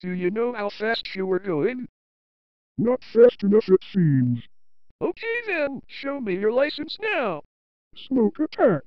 Do you know how fast you were going? Not fast enough it seems. Okay then, show me your license now. Smoke attack.